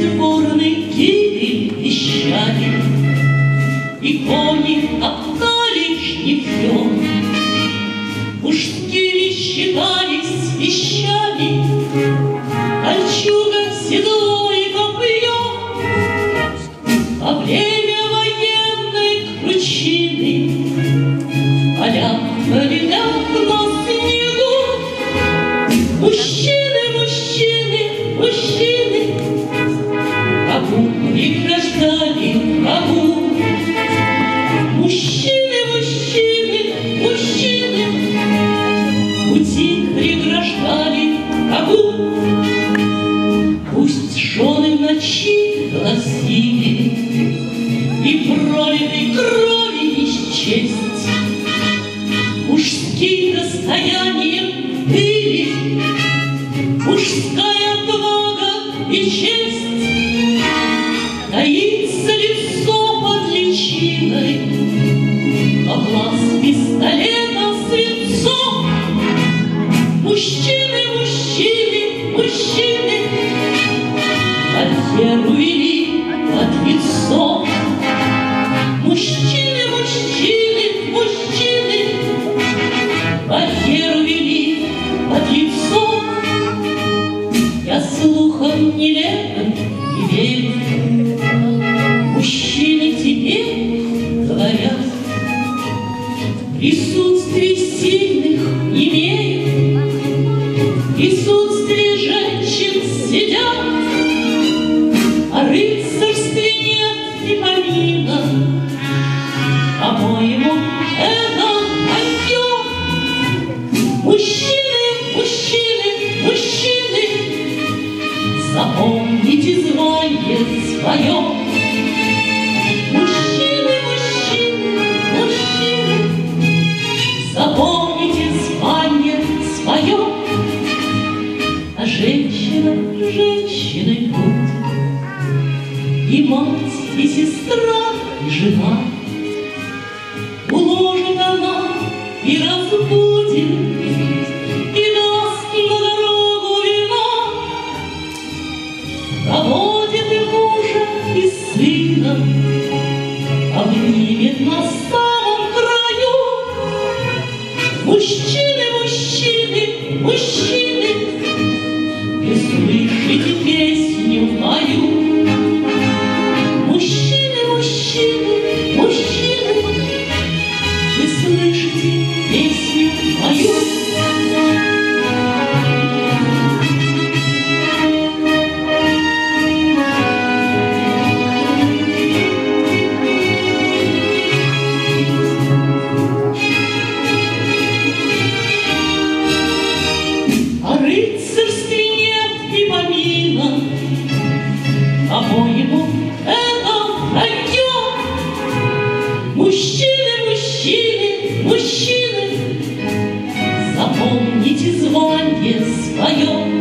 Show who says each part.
Speaker 1: сборны киви вещали, И кони топтали жневьем. Уж киви считались вещами, Кольчуга седло и копье. Во время военной кручины Поля пролетят нас ночи И пролитой крови не счесть, Мужским достоянием Мужская отвага и честь. Таится лицо под личиной, А глаз Карьеру вели под лицом. Мужчины, мужчины, мужчины, Карьеру вели под лицом. Я слухом нелепым не верю, Мужчины тебе говорят, Присутствие сильных имеют, Присутствие женщин сидят, помина. По-моему, это отдел. Мужчины, мужчины, мужчины, Запомните звание свое. Мать, и сестра, и жена. Уложит она и разбудит, И даст на дорогу вина. Проводит и мужа, и сына, Обнимет на самом краю. Мужчины, мужчины, мужчины, по-моему, это вранье. Мужчины, мужчины, мужчины, запомните звание свое.